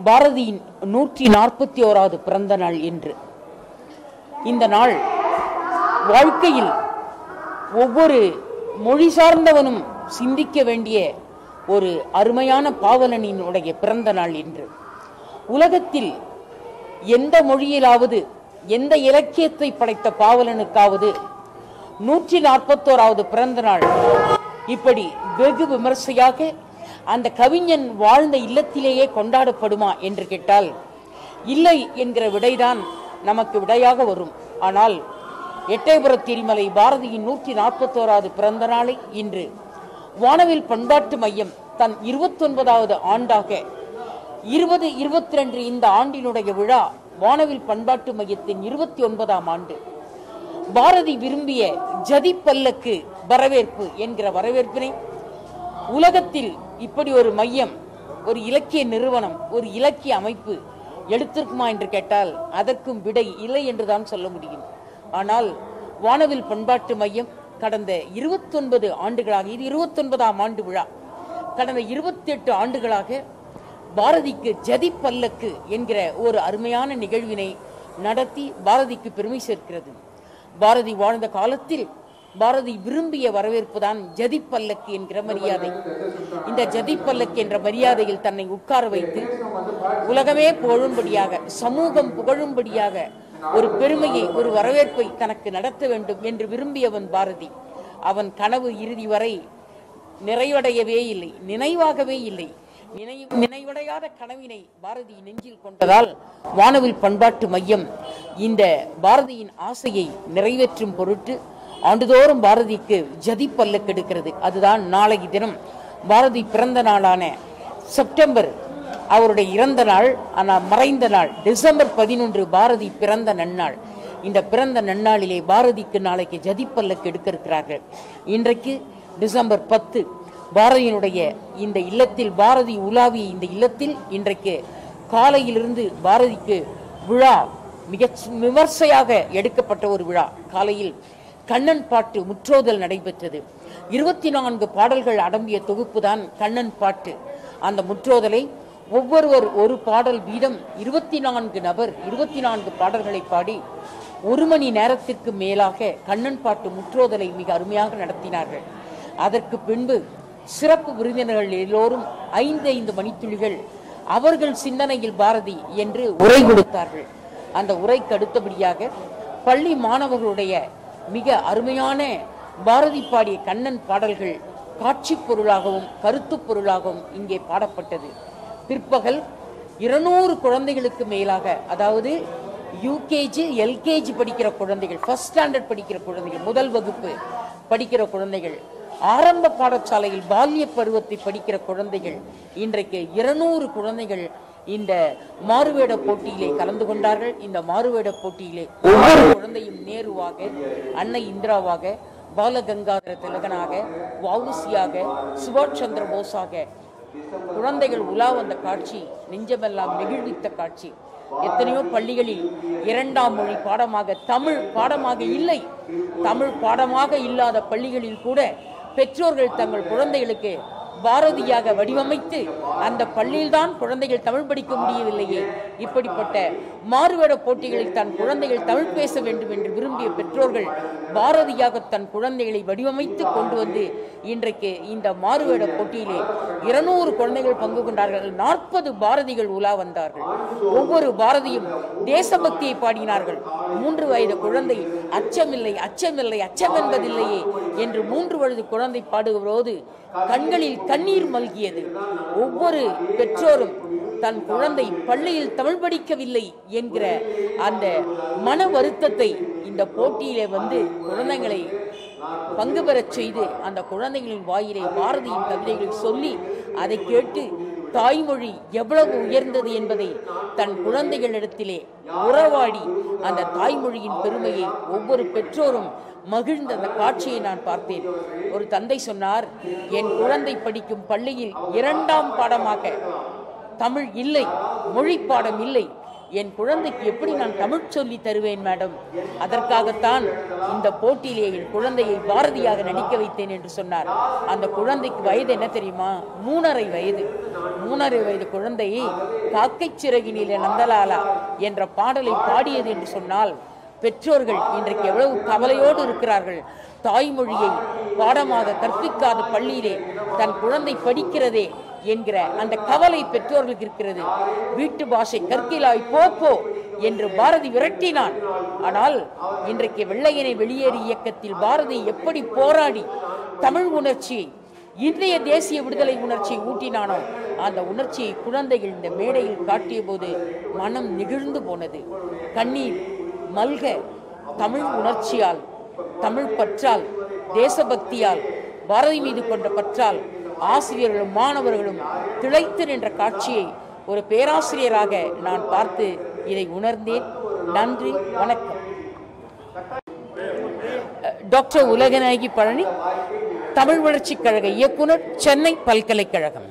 பாரதியின் நூற்றி நாற்பத்தி ஓராவது பிறந்த நாள் என்று இந்த நாள் வாழ்க்கையில் ஒவ்வொரு மொழி சார்ந்தவனும் சிந்திக்க வேண்டிய ஒரு அருமையான பாவலனினுடைய பிறந்த நாள் என்று உலகத்தில் எந்த மொழியிலாவது எந்த இலக்கியத்தை படைத்த பாவலனுக்காவது நூற்றி நாற்பத்தோராவது பிறந்த நாள். இப்படி வெகு விமர்சையாக அந்த கவிஞன் வாழ்ந்த இல்லத்திலேயே கொண்டாடப்படுமா என்று கேட்டால் இல்லை என்கிற விடைதான் நமக்கு விடையாக வரும். ஆனால் எட்டயபுர திரிமலை பாரதியின் நூற்றி நாற்பத்தோராவது பிறந்த நாளை இன்று வானவில் பண்பாட்டு மையம் தன் இருபத்தொன்பதாவது ஆண்டாக இருபது இருபத்தி ரெண்டு இந்த ஆண்டினுடைய விழா வானவில் பண்பாட்டு மையத்தின் இருபத்தி ஒன்பதாம் ஆண்டு. பாரதி விரும்பிய ஜதி பல்லக்கு வரவேற்பு என்கிற வரவேற்பினை உலகத்தில் இப்படி ஒரு மையம் ஒரு இலக்கிய நிறுவனம் ஒரு இலக்கிய அமைப்பு எடுத்திருக்குமா என்று கேட்டால் அதற்கும் விடை இல்லை என்றுதான் சொல்ல முடியும். ஆனால் வானவில் பண்பாட்டு மையம் கடந்த இருபத்தொன்பது ஆண்டுகளாக இது இருபத்தொன்பதாம் ஆண்டு விழா. கடந்த இருபத்தி எட்டு ஆண்டுகளாக பாரதிக்கு ஜதி பல்லக்கு என்கிற ஒரு அருமையான நிகழ்வினை நடத்தி பாரதிக்கு பெருமை சேர்க்கிறது. பாரதி வாழ்ந்த காலத்தில் பாரதி விரும்பிய வரவேற்பு தான் ஜதி பல்லக்கு என்கிற மரியாதை. இந்த ஜதி பல்லக்கு என்ற மரியாதையில் தன்னை உட்கார வைத்து உலகமே புகழும்படியாக சமூகம் புகழும்படியாக ஒரு பெருமையை ஒரு வரவேற்பை தனக்கு நடத்த வேண்டும் என்று விரும்பியவன் பாரதி. அவன் கனவு இறுதி வரை நிறைவடையவே இல்லை நினைவாகவே இல்லை. நினை- நினைவடையாத கனவினை பாரதி நெஞ்சில் கொண்டதால் வானவில் பண்பாட்டு மையம் இந்த பாரதியின் ஆசையை நிறைவேற்றும் பொருட்டு ஆண்டுதோறும் பாரதிக்கு ஜதி பல்லக்கு எடுக்கிறது. அதுதான் நாளைய தினம். பாரதி பிறந்த நாளான செப்டம்பர் அவருடைய இறந்த நாள் ஆனால் மறைந்த நாள் டிசம்பர் பதினொன்று பாரதி பிறந்த நன்னாள். இந்த பிறந்த நன்னாளிலே பாரதிக்கு நாளைக்கு ஜதிப்பல்லக்கு எடுக்க இருக்கிறார்கள் இன்றைக்கு டிசம்பர் பத்து பாரதியினுடைய இந்த இல்லத்தில் பாரதி உலாவிய இந்த இல்லத்தில் இன்றைக்கு காலையிலிருந்து பாரதிக்கு விழா மிக விமர்சையாக எடுக்கப்பட்ட ஒரு விழா. காலையில் கண்ணன் பாட்டு முற்றோதல் நடைபெற்றது. இருபத்தி நான்கு பாடல்கள் அடங்கிய தொகுப்பு தான் கண்ணன் பாட்டு. அந்த முற்றோதலை ஒவ்வொருவர் ஒரு பாடல் வீதம் இருபத்தி நான்கு நபர் இருபத்தி நான்கு பாடல்களை பாடி ஒரு மணி நேரத்திற்கு மேலாக கண்ணன் பாட்டு முற்றோதலை மிக அருமையாக நடத்தினார்கள். அதற்கு பின்பு சிறப்பு விருந்தினர்கள் எல்லோரும் ஐந்து ஐந்து மணித்துளிகள் அவர்கள் சிந்தனையில் பாரதி என்று உரை கொடுத்தார்கள். அந்த உரைக்கு அடுத்தபடியாக பள்ளி மாணவர்களுடைய மிக அருமையான பாரதி பாடிய கண்ணன் பாடல்கள் காட்சி பொருளாகவும் கருத்து பொருளாகவும் இங்கே பாடப்பட்டது. பிற்பகல் இருநூறு குழந்தைகளுக்கு மேலாக அதாவது யூகேஜி எல்கேஜி படிக்கிற குழந்தைகள் ஃபர்ஸ்ட் ஸ்டாண்டர்ட் படிக்கிற குழந்தைகள் முதல் வகுப்பு படிக்கிற குழந்தைகள் ஆரம்ப பாடசாலையில் பால்ய பருவத்தை படிக்கிற குழந்தைகள் இன்றைக்கு இருநூறு குழந்தைகள் இந்த மாறுவேட போட்டியிலே கலந்து கொண்டார்கள். இந்த மாறுவேட போட்டியிலே ஒவ்வொரு குழந்தையும் நேருவாக அன்னை இந்திராவாக பாலகங்காதர திலகனாக வவுசியாக சுபாஷ் சந்திர போஸாக குழந்தைகள் உலா வந்த காட்சி நெஞ்சமெல்லாம் நெகிழ்வித்த காட்சி. எத்தனையோ பள்ளிகளில் இரண்டாம் மொழி பாடமாக தமிழ் பாடமாக இல்லை. தமிழ் பாடமாக இல்லாத பள்ளிகளில் கூட பெற்றோர்கள் தங்கள் குழந்தைகளுக்கு பாரதியாக வடிவமைத்து அந்த பள்ளியில்தான் குழந்தைகள் தமிழ் படிக்க முடியவில்லையே. இப்படிப்பட்ட மாறுவேட போட்டிகளில் தன் குழந்தைகள் தமிழ் பேச வேண்டும் என்று விரும்பிய பெற்றோர்கள் பாரதியாக தன் குழந்தைகளை வடிவமைத்து கொண்டு வந்து இன்றைக்கு இந்த மாறுவேட போட்டியிலே இருநூறு குழந்தைகள் பங்கு கொண்டார்கள். நாற்பது பாரதிகள் உலா வந்தார்கள். ஒவ்வொரு பாரதியும் தேசபக்தியை பாடினார்கள். மூன்று வயது குழந்தை அச்சமில்லை அச்சமில்லை அச்சம் என்பதில்லையே என்று மூன்று வயது குழந்தை பாடுகிறபோது கண்களில் கண்ணீர் மல்கியது. ஒவ்வொரு பெற்றோரும் தன் குழந்தை பள்ளியில் தமிழ் படிக்கவில்லை என்கிற அந்த மன வருத்தத்தை இந்த போட்டியிலே வந்து குழந்தைகளை பங்கு பெறச் செய்து அந்த குழந்தைகளின் வாயிலே பாரதியின் கவிதைகள் சொல்லி அதை கேட்டு தாய்மொழி எவ்வளவு உயர்ந்தது என்பதை தன் குழந்தைகளிடத்திலே உறவாடி அந்த தாய்மொழியின் பெருமையை ஒவ்வொரு பெற்றோரும் மகிழ்ந்த அந்த காட்சியை நான் பார்த்தேன். ஒரு தந்தை சொன்னார் என் குழந்தை படிக்கும் பள்ளியில் இரண்டாம் பாடமாக தமிழ் இல்லை மொழி பாடம் இல்லை. என் குழந்தைக்கு எப்படி நான் தமிழ் சொல்லி தருவேன் மேடம்? அதற்காகத்தான் இந்த போட்டியிலே என் குழந்தையை பாரதியாக நடிக்க வைத்தேன் என்று சொன்னார். அந்த குழந்தைக்கு வயது என்ன தெரியுமா? மூணரை வயது. மூணரை வயது குழந்தையை காக்கை சிறகினிலே நந்தலாலா என்ற பாடலை பாடியது என்று சொன்னால் பெற்றோர்கள் இன்றைக்கு எவ்வளவு கவலையோடு இருக்கிறார்கள். தாய்மொழியை பாடமாக கற்பிக்காத பள்ளியிலே தன் குழந்தை படிக்கிறதே என்கிற அந்த கவலை பெற்றோர்களுக்கு இருக்கிறது. வீட்டு பாஷை கற்கிலாய் போ போ என்று பாரதி விரட்டினான். ஆனால் இன்றைக்கு வெள்ளையனை வெளியேறு இயக்கத்தில் பாரதி எப்படி போராடி தமிழ் உணர்ச்சியை இன்றைய தேசிய விடுதலை உணர்ச்சியை ஊட்டினானோ அந்த உணர்ச்சியை குழந்தைகள் இந்த மேடையில் காட்டிய போது மனம் நெகிழ்ந்து போனது. கண்ணீர் மல்க தமிழ் உணர்ச்சியால் தமிழ் பற்றால் தேசபக்தியால் பாரதி மீது கொண்ட பற்றால் ஆசிரியர்களும் மாணவர்களும் திளைத்து நின்ற காட்சியை ஒரு பேராசிரியராக நான் பார்த்து இதை உணர்ந்தேன். நன்றி வணக்கம். டாக்டர் உலகநாயகி பழனி தமிழ் வளர்ச்சிக் கழக இயக்குனர் சென்னை பல்கலைக்கழகம்.